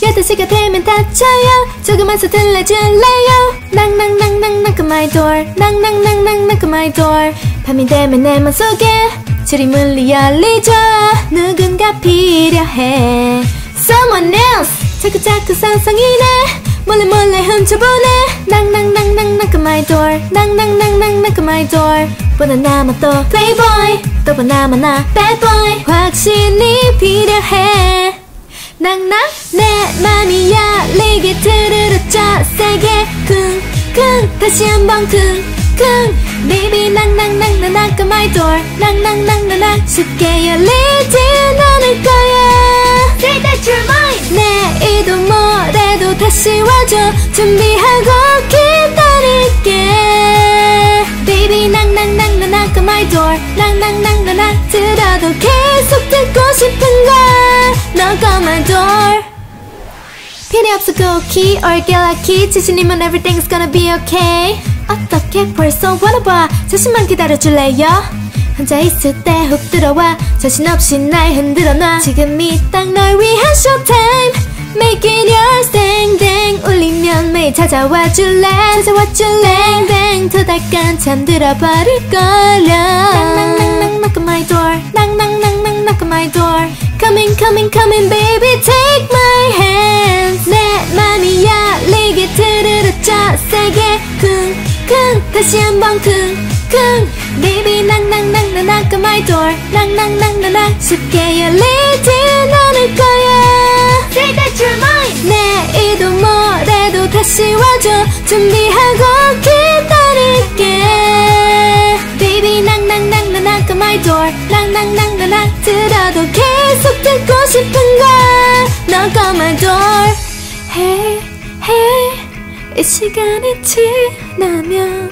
12시가 되면 닫혀요. 조금만 서둘러 줄래요? 낭낭낭낭 knock on my door. 낭낭낭낭 knock on my door. 밤이 되면 내 맘속에 줄이물리 열리죠. 누군가 필요해. Someone else. 자꾸 자꾸 상상이네. 몰래 몰래 훔쳐보네. 낭낭낭낭 knock on my door. 낭낭낭낭 knock on my door. 보나 나마 또 playboy. 또 보나마 나 bad boy. 확신이 필요해 낭낭 내 맘이 열리게 트르르짜 세게 쿵쿵. 다시 한번 쿵쿵. Baby 낭낭낭 나 knock on my door. 낭낭낭낭 쉽게 열리진 않을 거야. Say that you're mine 내일도 모레도 다시 와줘. 준비하고 기다릴게. Baby 낭낭낭 나 knock on my door. 낭낭낭 나나 들어도 계속 듣고 싶은 걸 knock my door 필요 없어 or get lucky 자신이면 everything's gonna be okay 어떻게 벌써 wanna 봐 자신만 기다려줄래요 혼자 있을 때 훅 들어와 자신 없이 날 흔들어 놔 지금이 딱 널 위한 showtime Make it yours 땡땡 울리면 매일 찾아와 줄래 찾아와 줄래 땡땡 토닥간 잠들어 버릴걸요 낭낭낭낭 knock on my door 낭낭낭낭 knock on my door Coming coming coming baby take my hands 내 맘이 열리게 트르르짜 세게 쿵쿵 다시 한번 쿵쿵 Baby 낭낭낭 나 knock on my door 낭낭낭 나나 쉽게 열리진 않을 거야 Say that you're mine 내일도 모레도 다시 와줘 준비하고 기 my door. 나나 들어도 계속 듣고 싶은 걸. Knock on my door. Hey hey. 이 시간이 지나면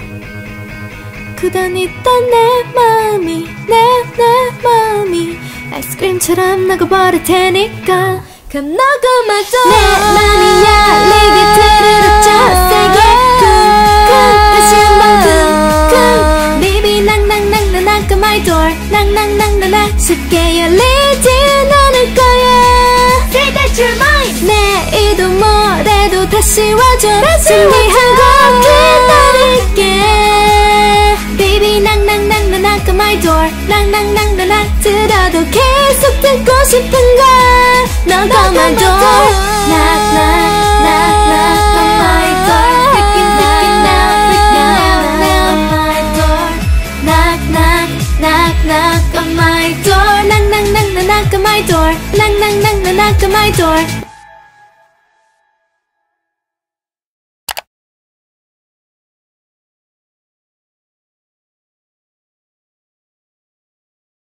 그던 있던 내 맘이 내내 맘이 아이스크림처럼 녹아버릴 테니까. Come knock on my door. 내 맘이 열리게 트르르 쉽게 열리진 않을 거야. Say that you're mine. 내일도 모레도 다시 와줘. 준비하고 기다릴게. Baby 낭낭낭 나 knock on my door. 낭낭낭 나나 들어도 계속 듣고 싶은 걸. on my door my door 낭낭낭 나 knock on my door 낭낭낭 나 knock on my door